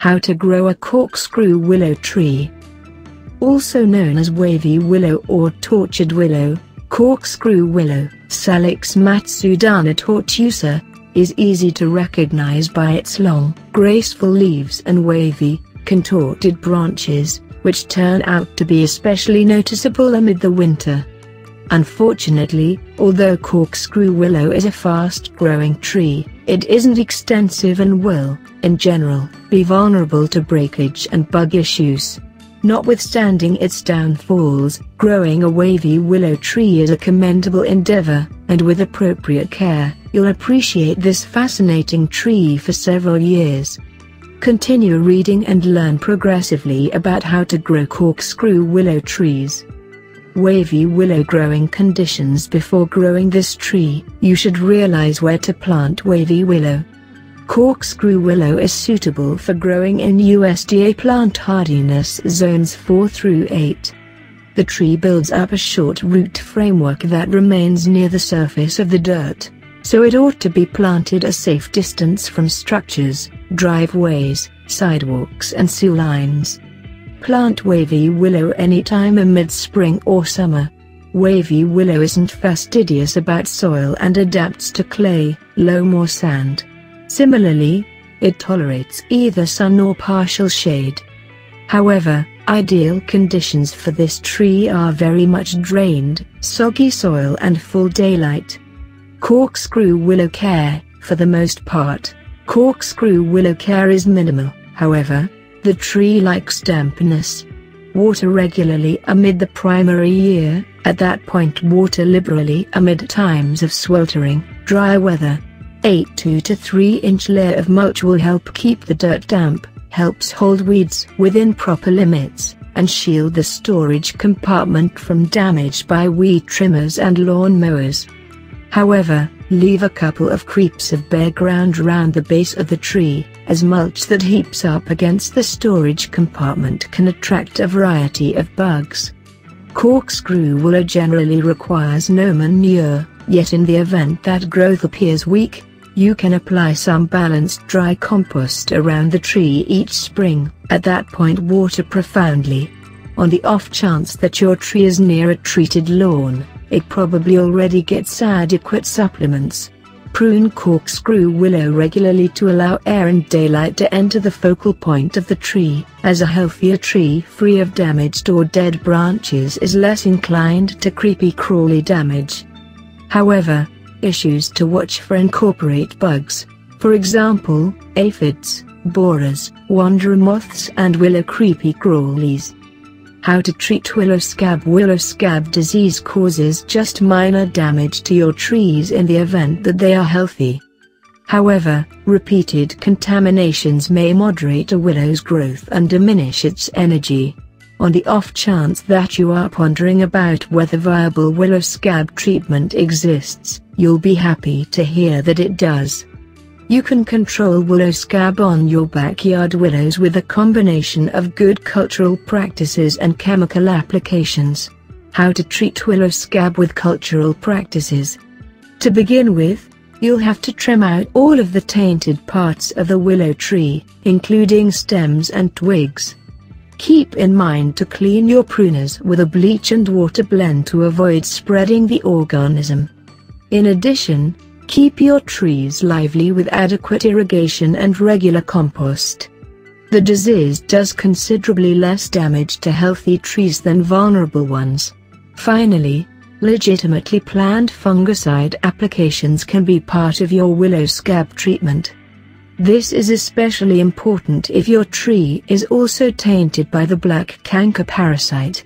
How to grow a corkscrew willow tree. Also known as wavy willow or tortured willow, corkscrew willow, Salix matsudana tortuosa, is easy to recognize by its long, graceful leaves and wavy, contorted branches, which turn out to be especially noticeable amid the winter. Unfortunately, although corkscrew willow is a fast-growing tree, it isn't extensive and will, in general, be vulnerable to breakage and bug issues. Notwithstanding its downfalls, growing a wavy willow tree is a commendable endeavor, and with appropriate care, you'll appreciate this fascinating tree for several years. Continue reading and learn progressively about how to grow corkscrew willow trees wavy willow growing conditions before growing this tree, you should realize where to plant wavy willow. Corkscrew willow is suitable for growing in USDA plant hardiness zones 4 through 8. The tree builds up a short root framework that remains near the surface of the dirt, so it ought to be planted a safe distance from structures, driveways, sidewalks and sewer lines. Plant wavy willow anytime amid spring or summer. Wavy willow isn't fastidious about soil and adapts to clay, loam or sand. Similarly, it tolerates either sun or partial shade. However, ideal conditions for this tree are very much drained, soggy soil and full daylight. Corkscrew willow care, for the most part, corkscrew willow care is minimal, however, the tree likes dampness. Water regularly amid the primary year, at that point water liberally amid times of sweltering, dry weather. 8 2 to 3 inch layer of mulch will help keep the dirt damp, helps hold weeds within proper limits, and shield the storage compartment from damage by weed trimmers and lawn mowers. However, leave a couple of creeps of bare ground around the base of the tree, as mulch that heaps up against the storage compartment can attract a variety of bugs. Corkscrew willow generally requires no manure, yet in the event that growth appears weak, you can apply some balanced dry compost around the tree each spring, at that point water profoundly. On the off chance that your tree is near a treated lawn, it probably already gets adequate supplements. Prune corkscrew willow regularly to allow air and daylight to enter the focal point of the tree, as a healthier tree free of damaged or dead branches is less inclined to creepy crawly damage. However, issues to watch for incorporate bugs, for example, aphids, borers, wanderer moths and willow creepy crawlies. How to treat willow scab Willow scab disease causes just minor damage to your trees in the event that they are healthy. However, repeated contaminations may moderate a willow's growth and diminish its energy. On the off chance that you are pondering about whether viable willow scab treatment exists, you'll be happy to hear that it does. You can control willow scab on your backyard willows with a combination of good cultural practices and chemical applications. How to treat willow scab with cultural practices. To begin with, you'll have to trim out all of the tainted parts of the willow tree, including stems and twigs. Keep in mind to clean your pruners with a bleach and water blend to avoid spreading the organism. In addition, Keep your trees lively with adequate irrigation and regular compost. The disease does considerably less damage to healthy trees than vulnerable ones. Finally, legitimately planned fungicide applications can be part of your willow scab treatment. This is especially important if your tree is also tainted by the black canker parasite.